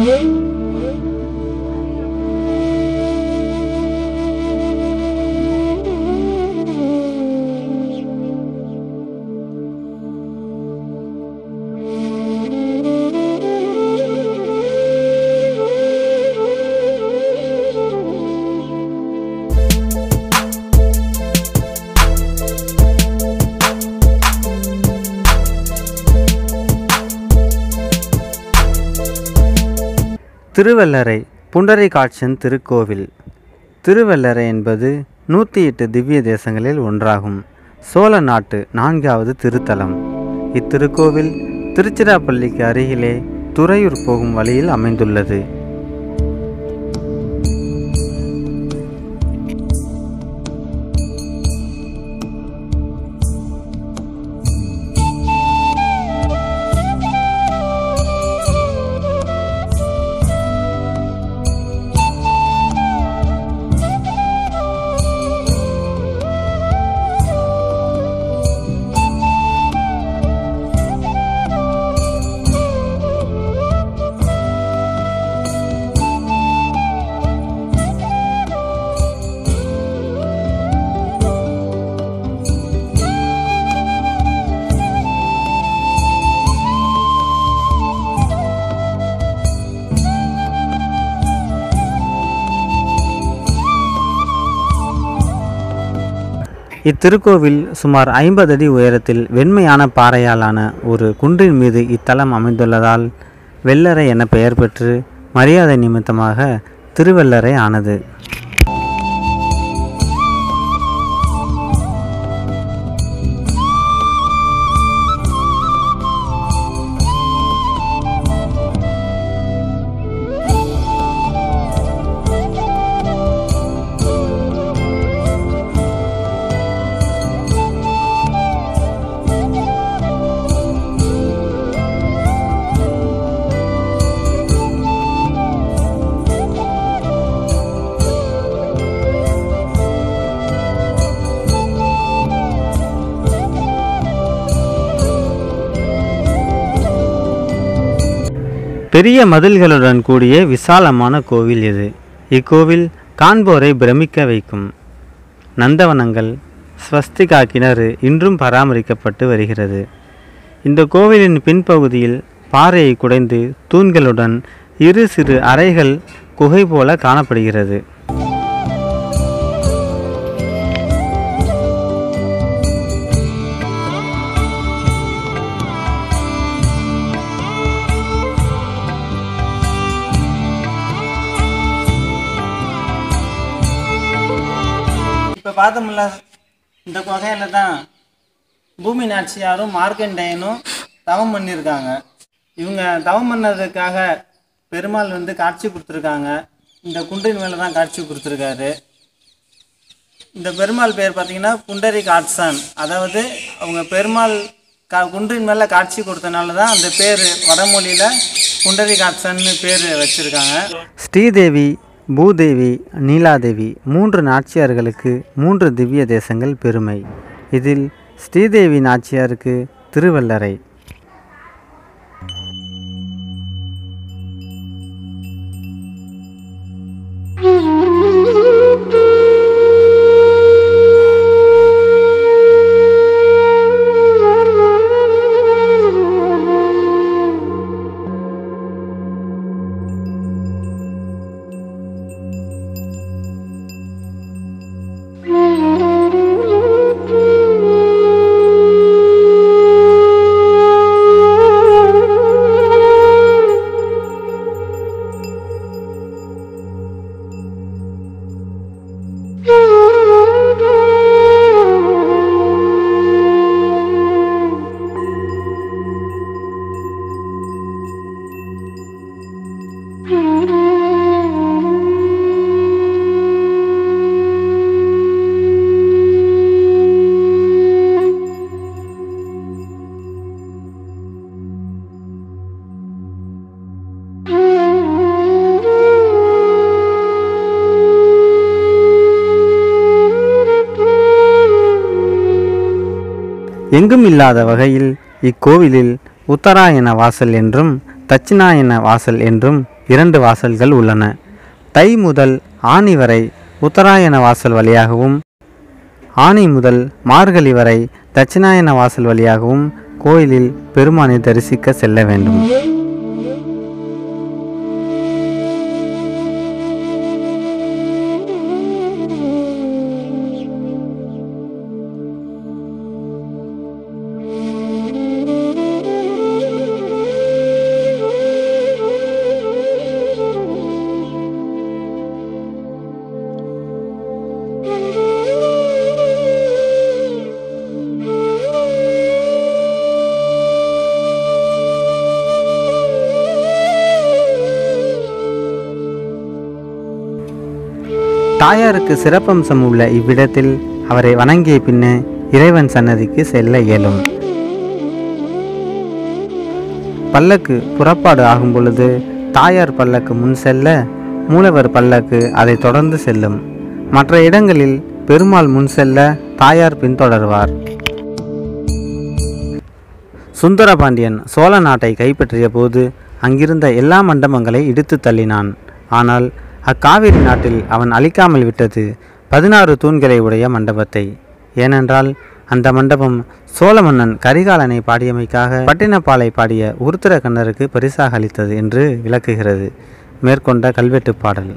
Musik திருவல்லறை புண்டரீகாட்சன் திருக்கோவில். திருவல்லறை என்பது நூற்றி எட்டு திவ்ய தேசங்களில் ஒன்றாகும். சோழ நாட்டு நான்காவது திருத்தலம். இத்திருக்கோவில் திருச்சிராப்பள்ளிக்கு அருகிலே துறையூர் போகும் வழியில் அமைந்துள்ளது. இத்திருக்கோவில் சுமார் ஐம்பது அடி உயரத்தில் வெண்மையான பாறையாலான ஒரு குன்றின் மீது இத்தலம் அமைந்துள்ளதால் வெள்ளரை என பெயர் பெற்று மரியாதை நிமித்தமாக திருவெள்ளரை ஆனது. பெரிய மதில்களுடன் கூடிய விசாலமான கோவில் இது. இக்கோவில் காண்போரை பிரமிக்க வைக்கும். நந்தவனங்கள் ஸ்வஸ்திகா கிணறு இன்றும் பராமரிக்கப்பட்டு வருகிறது. இந்த கோவிலின் பின்பகுதியில் பாறையை குடைந்து தூண்களுடன் இரு சிறு அறைகள் குகை போல காணப்படுகிறது. பார்த்தோம்ல இந்த குகையில தான் பூமி நாச்சியாரும் மார்க்கண்டேயனும் தவம் பண்ணியிருக்காங்க. இவங்க தவம் பண்ணதுக்காக பெருமாள் வந்து காட்சி கொடுத்துருக்காங்க. இந்த குன்றின் மேலே தான் காட்சி கொடுத்துருக்காரு. இந்த பெருமாள் பேர் பார்த்தீங்கன்னா புண்டரி காட்சான். அதாவது அவங்க பெருமாள் கா குன்றின் மேலே காட்சி கொடுத்தனால தான் அந்த பேர் வடமொழியில் புண்டரி காட்சான்னு பேர் வச்சுருக்காங்க. ஸ்ரீதேவி பூதேவி நீலாதேவி மூன்று நாச்சியார்களுக்கு மூன்று திவ்ய தேசங்கள் பெருமை. இதில் ஸ்ரீதேவி நாச்சியாருக்கு திருவல்லரை எங்கும் இல்லாத வகையில் இக்கோவிலில் உத்தராயண வாசல் என்றும் தட்சிணாயன வாசல் என்றும் இரண்டு வாசல்கள் உள்ளன. தை முதல் ஆனி வரை உத்தராயண வாசல் வழியாகவும் ஆனி முதல் மார்கழி வரை தட்சிணாயன வாசல் வழியாகவும் கோயிலில் பெருமானை தரிசிக்க செல்ல வேண்டும். தாயாருக்கு சிறப்பம்சம் உள்ள இவ்விடத்தில் அவரை வணங்கிய பின்னே இறைவன் சன்னதிக்கு செல்ல இயலும். பல்லக்கு புறப்பாடு ஆகும் பொழுது தாயார் பல்லக்கு முன் செல்ல மூலவர் பல்லக்கு அதை தொடர்ந்து செல்லும். மற்ற இடங்களில் பெருமாள் முன் செல்ல தாயார் பின்தொடர்வார். சுந்தரபாண்டியன் சோழ நாட்டை கைப்பற்றிய போது அங்கிருந்த எல்லா மண்டபங்களை இடித்து தள்ளினான். ஆனால் அக்காவிரி நாட்டில் அவன் அழிக்காமல் விட்டது பதினாறு தூண்களை உடைய மண்டபத்தை. ஏனென்றால் அந்த மண்டபம் சோழ மன்னன் கரிகாலனை பாடியமைக்காக பட்டினப்பாலை பாடிய உருத்திர கண்ணருக்கு பரிசாக அளித்தது என்று விளக்குகிறது. மேற்கொண்ட கல்வெட்டு பாடல்.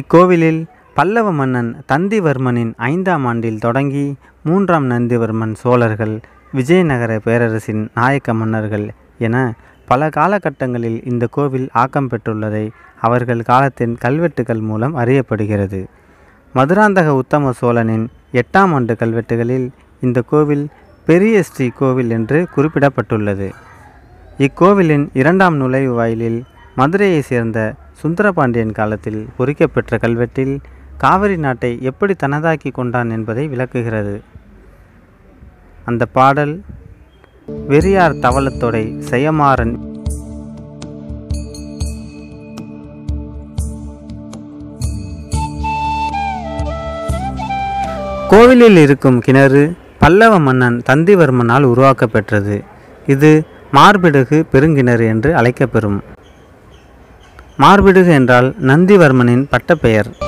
இக்கோவிலில் பல்லவ மன்னன் தந்திவர்மனின் ஐந்தாம் ஆண்டில் தொடங்கி மூன்றாம் நந்திவர்மன் சோழர்கள் விஜயநகர பேரரசின் நாயக்க மன்னர்கள் என பல காலகட்டங்களில் இந்த கோவில் ஆக்கம் பெற்றுள்ளதை அவர்கள் காலத்தின் கல்வெட்டுகள் மூலம் அறியப்படுகிறது. மதுராந்தக உத்தம சோழனின் எட்டாம் ஆண்டு கல்வெட்டுகளில் இந்த கோவில் பெரிய ஸ்ரீ கோவில் என்று குறிப்பிடப்பட்டுள்ளது. இக்கோவிலின் இரண்டாம் நுழைவு வாயிலில் மதுரையைச் சேர்ந்த சுந்தரபாண்டியன் காலத்தில் பொறிக்கப்பெற்ற கல்வெட்டில் காவிரி நாட்டை எப்படி தனதாக்கி கொண்டான் என்பதை விளக்குகிறது. அந்த பாடல் வெறியார் தவளத்தொடை செயமாறன் கோவிலில் இருக்கும் கிணறு பல்லவ மன்னன் தந்திவர்மனால் உருவாக்கப்பெற்றது. இது மார்பிடுகு பெருங்கிணறு என்று அழைக்கப்பெறும். மார்பிடுகு என்றால் நந்திவர்மனின் பட்டப்பெயர்.